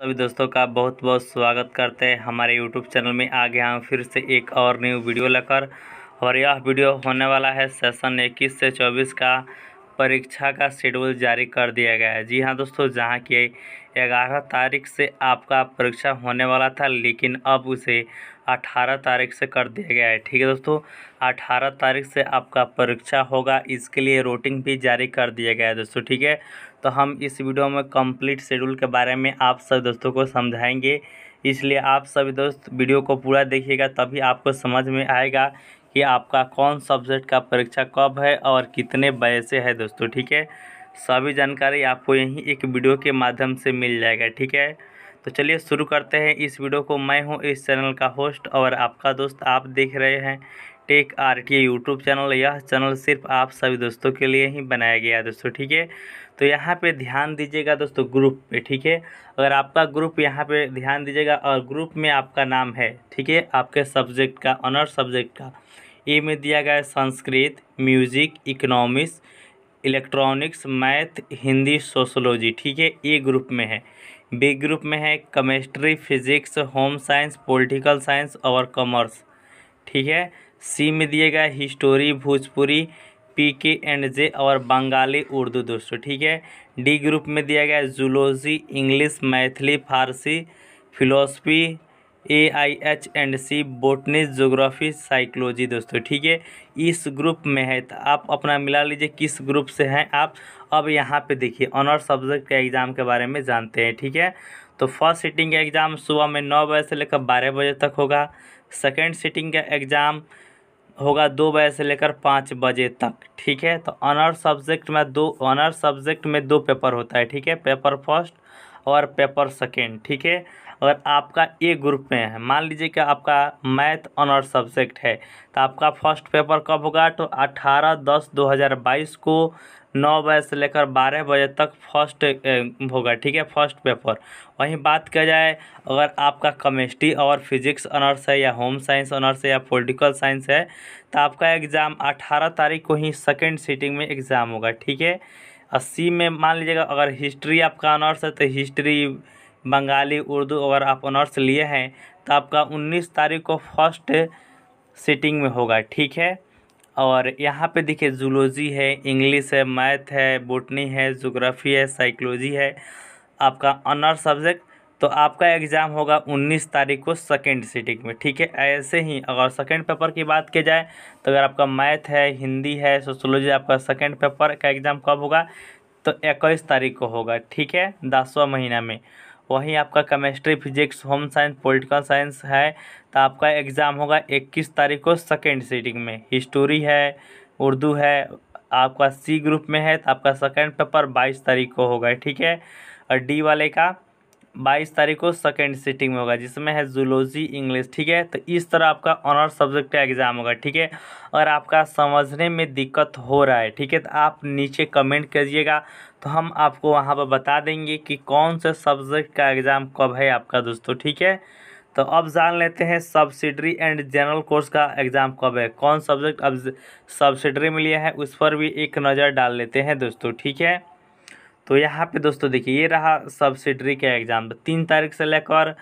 सभी दोस्तों का बहुत बहुत स्वागत करते हैं हमारे यूट्यूब चैनल में। आ गया हूँ फिर से एक और न्यू वीडियो लेकर और यह वीडियो होने वाला है सेशन इक्कीस से चौबीस का। परीक्षा का शेड्यूल जारी कर दिया गया है। जी हाँ दोस्तों, जहाँ की ग्यारह तारीख से आपका परीक्षा होने वाला था, लेकिन अब उसे अठारह तारीख से कर दिया गया है। ठीक है दोस्तों, अठारह तारीख से आपका परीक्षा होगा, इसके लिए रूटिंग भी जारी कर दिया गया है दोस्तों। ठीक है तो हम इस वीडियो में कंप्लीट शेड्यूल के बारे में आप सब दोस्तों को समझाएँगे। इसलिए आप सभी दोस्त वीडियो को पूरा देखिएगा, तभी आपको समझ में आएगा कि आपका कौन सब्जेक्ट का परीक्षा कब है और कितने बजे से है दोस्तों, ठीक है? सभी जानकारी आपको यहीं एक वीडियो के माध्यम से मिल जाएगा, ठीक है? तो चलिए शुरू करते हैं इस वीडियो को। मैं हूँ इस चैनल का होस्ट और आपका दोस्त आप देख रहे हैं tech R T YouTube channel यह चैनल सिर्फ़ आप सभी दोस्तों के लिए ही बनाया गया है दोस्तों, ठीक है? तो यहाँ पे ध्यान दीजिएगा दोस्तों ग्रुप पे, ठीक है? अगर आपका ग्रुप यहाँ पे ध्यान दीजिएगा और ग्रुप में आपका नाम है, ठीक है? आपके सब्जेक्ट का ऑनर सब्जेक्ट का ए में दिया गया है Sanskrit, music, economics, electronics, math, Hindi, sociology, ठीक है? ए ग्रुप में है। बी ग्रुप में है chemistry, physics, home science, political science और कॉमर्स, ठीक है? सी में दिए गए history, Bhojpuri, P K and J और बंगाली, उर्दू दोस्तों, ठीक है? डी ग्रुप में दिया गया zoology, English, Maithili, Farsi, philosophy A I H and C botany geography psychology दोस्तों, ठीक है? इस ग्रुप में है तो आप अपना मिला लीजिए किस ग्रुप से हैं आप। अब यहाँ पे देखिए ऑनर सब्जेक्ट के एग्ज़ाम के बारे में जानते हैं, ठीक है? तो फ़र्स्ट सीटिंग का एग्ज़ाम सुबह में नौ बजे से लेकर बारह बजे तक होगा। सेकेंड सीटिंग का एग्ज़ाम होगा दो बजे से लेकर पाँच बजे तक, ठीक है? तो ऑनर सब्जेक्ट में दो ऑनर सब्जेक्ट में दो पेपर होता है, ठीक है? पेपर फ़र्स्ट और पेपर सेकेंड, ठीक है? अगर आपका ए ग्रुप में है, मान लीजिए कि आपका मैथ ऑनर सब्जेक्ट है तो आपका फ़र्स्ट पेपर कब होगा? तो अठारह दस दो हज़ार बाईस को नौ बजे से लेकर बारह बजे तक फ़र्स्ट होगा, ठीक है? First paper. वहीं बात किया जाए, अगर आपका केमिस्ट्री और फिजिक्स ऑनर्स है या होम साइंस ऑनर्स है या पॉलिटिकल साइंस है तो आपका एग्ज़ाम अठारह तारीख को ही सेकेंड सीटिंग में एग्ज़ाम होगा, ठीक है? अस्सी में मान लीजिएगा, अगर हिस्ट्री आपका ऑनर्स है तो हिस्ट्री बंगाली, उर्दू अगर आप ऑनर्स लिए हैं तो आपका उन्नीस तारीख को फ़र्स्ट सीटिंग में होगा, ठीक है? और यहाँ पे देखिए जूलॉजी है इंग्लिश है मैथ है बोटनी है जोग्राफ़ी है साइकोलॉजी है, आपका ऑनर्स सब्जेक्ट तो आपका एग्ज़ाम होगा उन्नीस तारीख को सेकेंड सीटिंग में, ठीक है? ऐसे ही अगर सेकेंड पेपर की बात की जाए तो अगर आपका मैथ है, हिंदी है सोशोलॉजी आपका सेकेंड पेपर का एग्ज़ाम कब होगा? तो इक्कीस तारीख को होगा, ठीक है? दसवा महीना में। वहीं आपका chemistry physics home science political science है तो आपका एग्ज़ाम होगा इक्कीस तारीख को सेकेंड सीटिंग में। हिस्टोरी है, उर्दू है, आपका सी ग्रुप में है तो आपका सेकेंड पेपर बाईस तारीख को होगा, ठीक है? और डी वाले का बाईस तारीख को सेकेंड सीटिंग में होगा, जिसमें है जूलॉजी इंग्लिश ठीक है? तो इस तरह आपका ऑनर सब्जेक्ट का एग्ज़ाम होगा, ठीक है? अगर आपका समझने में दिक्कत हो रहा है, ठीक है? तो आप नीचे कमेंट करिएगा तो हम आपको वहाँ पर बता देंगे कि कौन से सब्जेक्ट का एग्ज़ाम कब है आपका दोस्तों, ठीक है? तो अब जान लेते हैं सब्सिडरी एंड जनरल कोर्स का एग्ज़ाम कब है। कौन सब्जेक्ट अब सब्सिडरी में लिया है, उस पर भी एक नज़र डाल लेते हैं दोस्तों, ठीक है? तो यहाँ पे दोस्तों देखिए, ये रहा सब्सिडरी का एग्ज़ाम। तीन तारीख से लेकर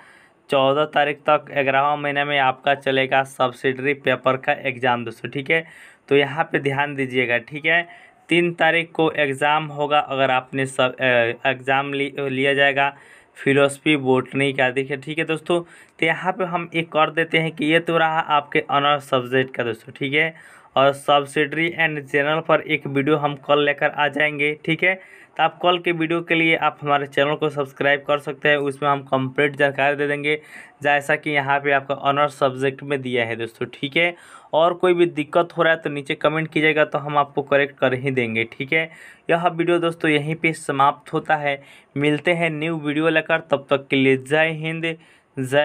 चौदह तारीख तक ग्यारहवा महीने में आपका चलेगा सब्सिडरी पेपर का एग्ज़ाम दोस्तों, ठीक है? तो यहाँ पे ध्यान दीजिएगा, ठीक है? तीन तारीख को एग्ज़ाम होगा, अगर आपने सब एग्ज़ाम लिया जाएगा, फिलोसफी, बोटनी का, देखिए, ठीक है दोस्तों? तो यहाँ पे हम एक कर देते हैं कि ये तो रहा आपके ऑनर सब्जेक्ट का दोस्तों, ठीक है? और सब्सिडरी एंड जनरल पर एक वीडियो हम कल लेकर आ जाएँगे, ठीक है? तो आप कल के वीडियो के लिए आप हमारे चैनल को सब्सक्राइब कर सकते हैं, उसमें हम कंप्लीट जानकारी दे देंगे, जैसा कि यहाँ पे आपका ऑनर सब्जेक्ट में दिया है दोस्तों, ठीक है? और कोई भी दिक्कत हो रहा है तो नीचे कमेंट कीजिएगा तो हम आपको करेक्ट कर ही देंगे, ठीक है? यह वीडियो दोस्तों यहीं पर समाप्त होता है। मिलते हैं न्यू वीडियो लेकर, तब तक के लिए जय हिंद, जय